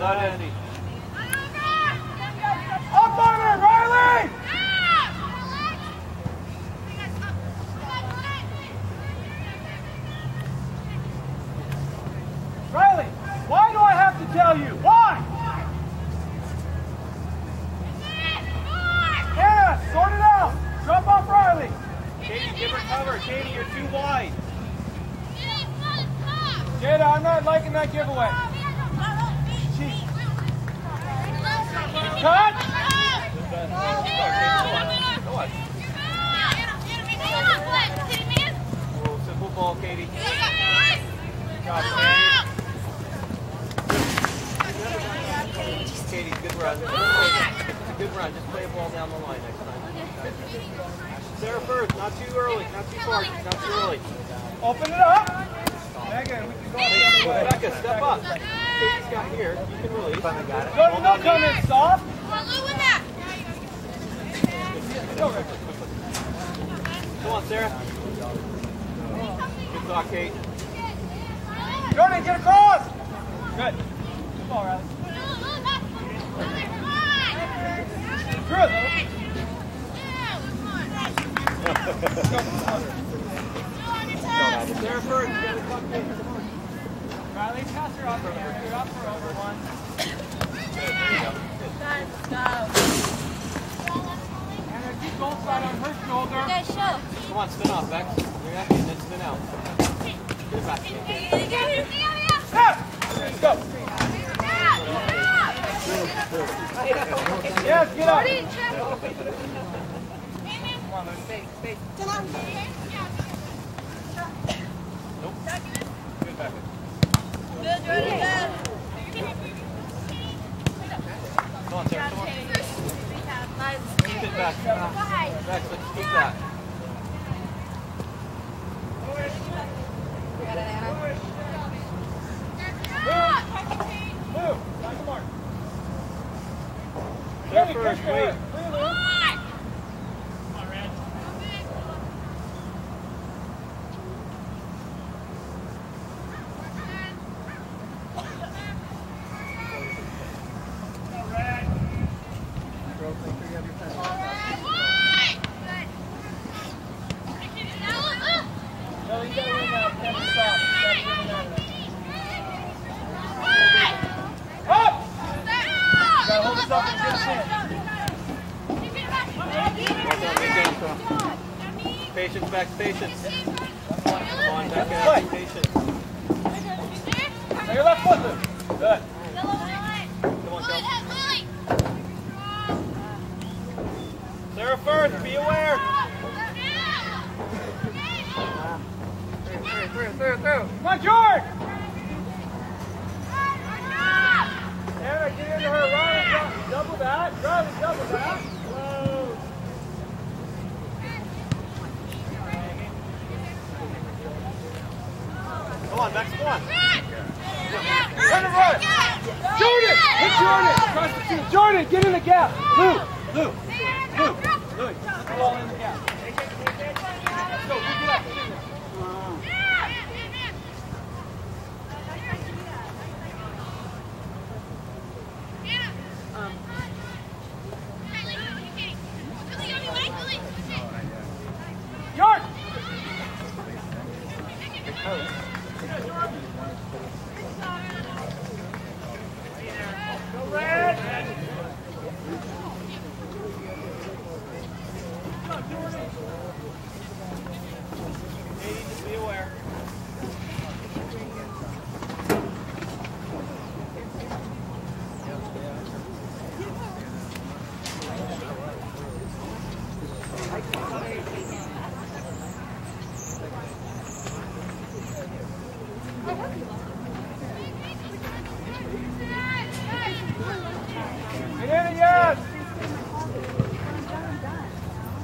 On, Andy. Up on her, Riley! Riley, why do I have to tell you? Why? Hannah, sort it out. Drop off Riley. Katie, give her cover. Katie, you're too wide. Jada, I'm not liking that giveaway. Open it up. Megan, we can go the other way. Becca, step up. Got here. You can release. Go to no come in soft. Go, Rick. Come on, Sarah. Good thought, Kate. Jordan, get across. Good. Good ball, Riley. Sarah first. You gotta tuck in. Riley, pass her off here. You're up for over one. Hannah, keep both side on her shoulder. Come on, spin off, Bex. You're happy, then spin out. Get it back. Ah! Let's go. Yes, get up. Come on, Lucy. Nope. Good, Becca. Come on, Sarah, come on. Keep it back. Bex, let's keep that. Move. Back to Mark. Sarah first, kick to her. wait. Clearly. No, you gotta win that. Kenny, stop. You gotta win that. Up! Gotta hold this up and get us in. Well done, Bex. Patience, Bex, patience. Come on, Play. Becca, patience. Now your left foot, Luke. Good. Come on, Kelsey. Sarah first, be aware. Come on, George! Anna, get into her. Riley, dou- double that. Riley, double that. Next one. Turn and run. Jordan, hit Jordan. Across the field. Jordan, get in the gap. Lou, Lou, Lou, Lou. Go all in the gap.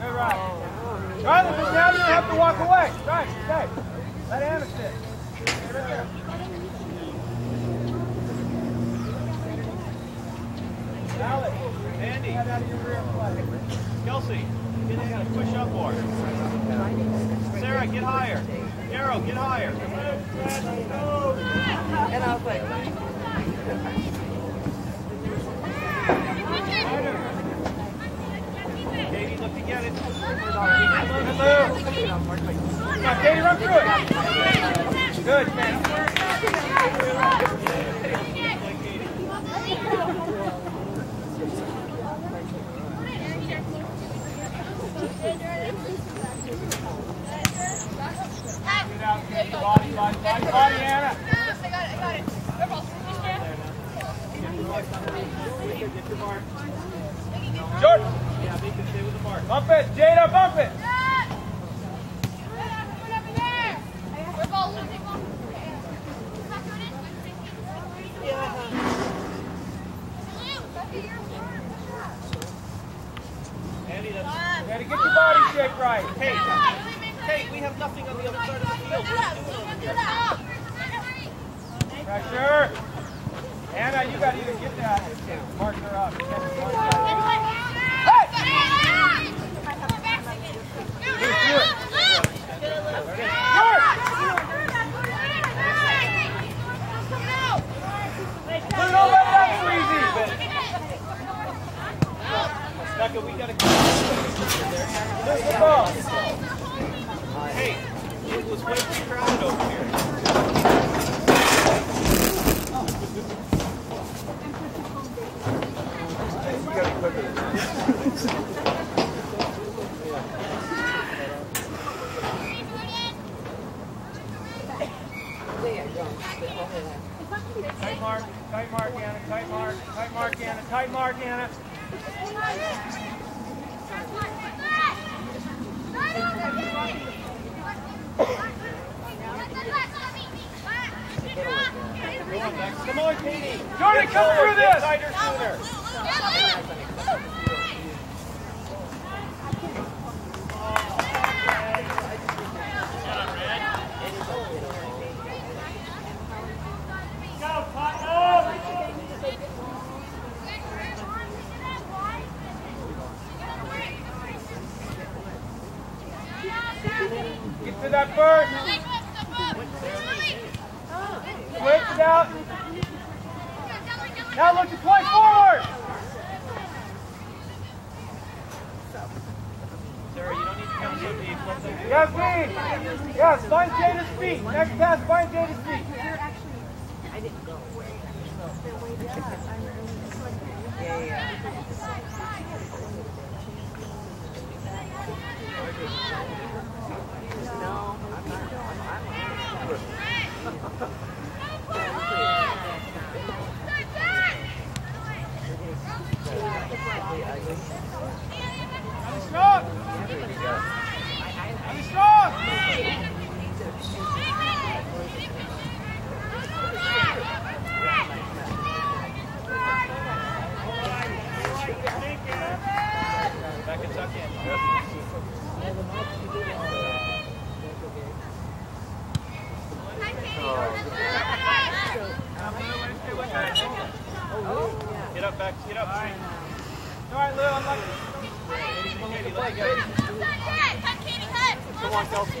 Good right. Now you have to walk away. Stay. Let Anna right there. Alex, Andy, out of your rear flag. Kelsey, get push up more. Sarah, get higher. Darrow, get higher. And I was like, Katie, look to get it. Good move. Come on, Katie, run it. Good, man. Get out, Katie. Body, body, body, body, Anna. Get your mark. Jordan, Yeah, make it stay with the mark. bump it. Jada, bump it. Andy, that's... Gotta get your body shape right. Kate, Kate, we have nothing on the other side of the field. Pressure. Anna, you gotta either get that or mark her up. You can't just mark her up. Put it over that squeezy. Becca, we gotta... There's the ball. Hey, it was way too crowded over here. Tight mark, tight mark, Anna, tight mark, tight mark, Anna, tight mark, Anna. Come on, Katie. Jordan, come through this. tighter sooner. Go, Tottenham. Get to that first. Lift it out. Now look to play forward. Sarah, you don't need to come so deep. Let them- Yes. Yes, find Jada's feet. Next pass, find Jada's feet. yeah, yeah. No, I'm not. I'm, I'm Andy strong. Andy strong. Becca, tuck in. up, back. Get up. All right, All right Lou. I'm like. Katie, let's go. Come on, Kelsey.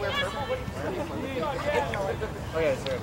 play to somebody. Oh yeah, sorry.